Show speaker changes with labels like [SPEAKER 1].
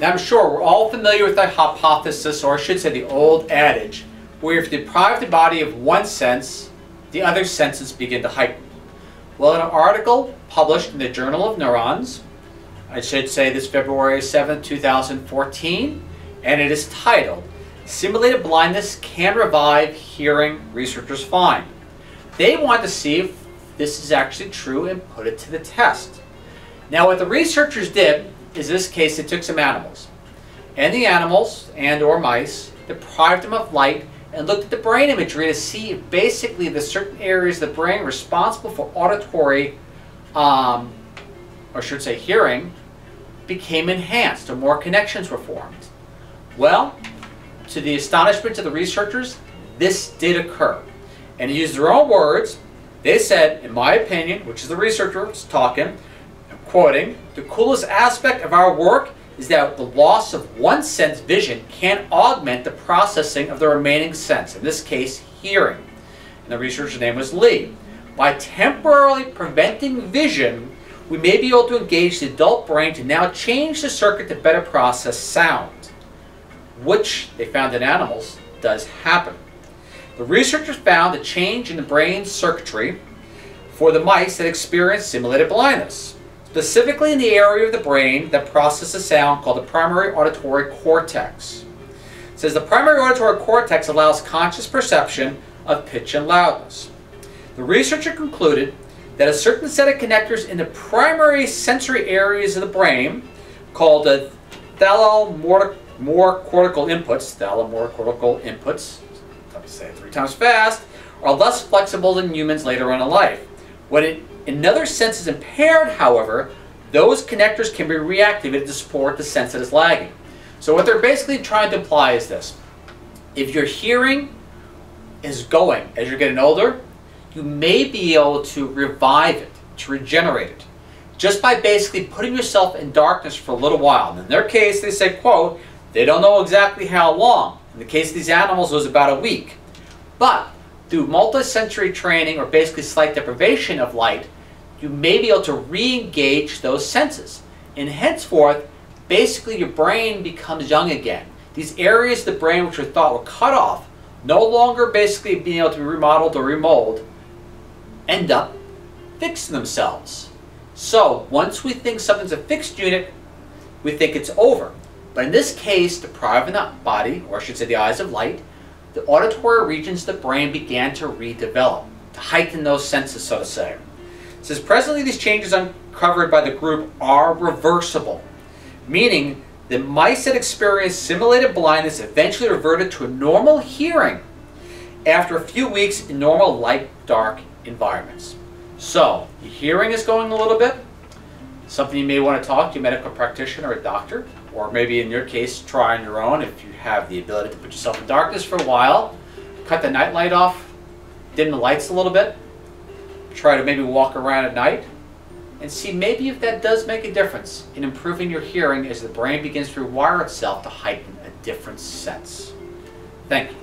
[SPEAKER 1] Now I'm sure we're all familiar with the hypothesis, or I should say the old adage, where if you deprive the body of one sense, the other senses begin to heighten. Well, in an article published in the Journal of Neurons, I should say this February 7, 2014, and it is titled, Simulated Blindness Can Revive Hearing Researchers Find. They want to see if this is actually true and put it to the test. Now what the researchers did is this case they took some animals. And the animals and or mice deprived them of light and looked at the brain imagery to see if basically the certain areas of the brain responsible for auditory, um, or should say hearing, became enhanced or more connections were formed. Well, to the astonishment of the researchers, this did occur. And to use their own words, they said, in my opinion, which is the researchers talking, quoting, the coolest aspect of our work is that the loss of one sense vision can augment the processing of the remaining sense, in this case, hearing. And the researcher's name was Lee. By temporarily preventing vision, we may be able to engage the adult brain to now change the circuit to better process sound, which they found in animals does happen. The researchers found a change in the brain's circuitry for the mice that experienced simulated blindness specifically in the area of the brain that processes sound called the primary auditory cortex. It says the primary auditory cortex allows conscious perception of pitch and loudness. The researcher concluded that a certain set of connectors in the primary sensory areas of the brain called the thalamocortical inputs, thalamocortical inputs, let me say it three times fast, are less flexible than humans later on in life. When it another sense is impaired, however, those connectors can be reactivated to support the sense that is lagging. So what they're basically trying to imply is this. If your hearing is going as you're getting older, you may be able to revive it, to regenerate it, just by basically putting yourself in darkness for a little while. And in their case, they say, quote, they don't know exactly how long. In the case of these animals, it was about a week. But through multisensory training or basically slight deprivation of light, you may be able to re-engage those senses. And henceforth, basically your brain becomes young again. These areas of the brain which were thought were cut off, no longer basically being able to be remodeled or remold, end up fixing themselves. So once we think something's a fixed unit, we think it's over. But in this case, depriving the body, or I should say the eyes of light, the auditory regions of the brain began to redevelop, to heighten those senses, so to say. It says presently these changes uncovered by the group are reversible, meaning the mice that experienced simulated blindness eventually reverted to a normal hearing after a few weeks in normal light-dark environments. So, your hearing is going a little bit, something you may want to talk to a medical practitioner or a doctor, or maybe in your case, try on your own if you have the ability to put yourself in darkness for a while, cut the night light off, dim the lights a little bit, try to maybe walk around at night, and see maybe if that does make a difference in improving your hearing as the brain begins to rewire itself to heighten a different sense. Thank you.